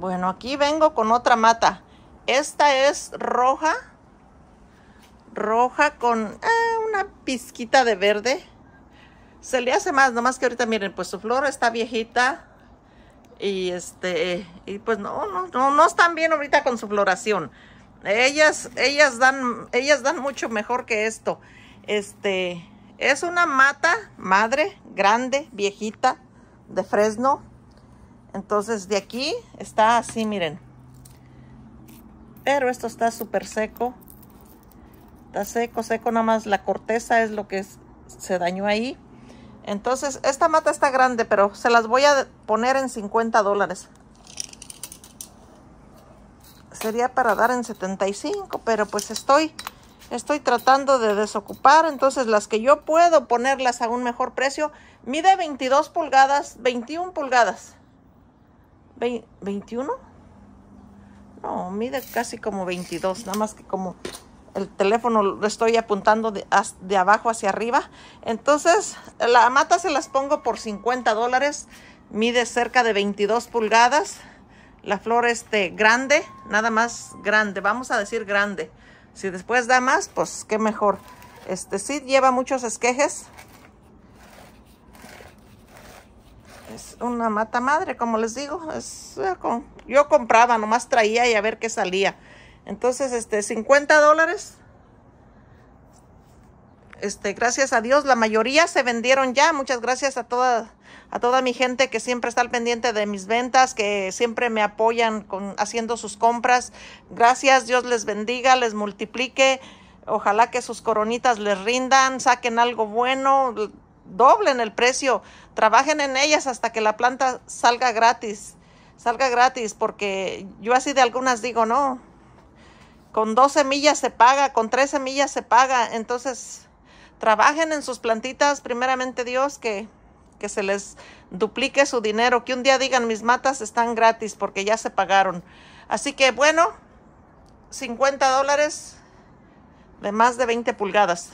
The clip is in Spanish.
Bueno, aquí vengo con otra mata. Esta es roja. Roja con eh, una pizquita de verde. Se le hace más, nomás que ahorita miren, pues su flor está viejita. Y este, y pues no, no, no, no están bien ahorita con su floración. Ellas, ellas dan, ellas dan mucho mejor que esto. Este, es una mata madre, grande, viejita, de fresno. Entonces de aquí está así, miren. Pero esto está súper seco. Está seco, seco, nada más la corteza es lo que se dañó ahí. Entonces, esta mata está grande, pero se las voy a poner en 50 dólares. Sería para dar en 75, pero pues estoy, estoy tratando de desocupar. Entonces, las que yo puedo ponerlas a un mejor precio, mide 22 pulgadas, 21 pulgadas. ¿21? No, mide casi como 22, nada más que como el teléfono lo estoy apuntando de, abajo hacia arriba. Entonces, la mata se las pongo por 50 dólares. Mide cerca de 22 pulgadas. La flor este grande, nada más grande. Vamos a decir grande. Si después da más, pues qué mejor. Este sí lleva muchos esquejes. Es una mata madre, como les digo. Es, eh, yo compraba, nomás traía y a ver qué salía. Entonces, este, 50 dólares. Este, gracias a Dios, la mayoría se vendieron ya. Muchas gracias a toda, a toda mi gente que siempre está al pendiente de mis ventas, que siempre me apoyan con haciendo sus compras. Gracias, Dios les bendiga, les multiplique. Ojalá que sus coronitas les rindan, saquen algo bueno, doblen el precio, trabajen en ellas hasta que la planta salga gratis, salga gratis, porque yo así de algunas digo, no, con dos semillas se paga, con tres semillas se paga. Entonces, trabajen en sus plantitas, primeramente Dios, que, que se les duplique su dinero, que un día digan mis matas están gratis porque ya se pagaron. Así que bueno, 50 dólares de más de 20 pulgadas.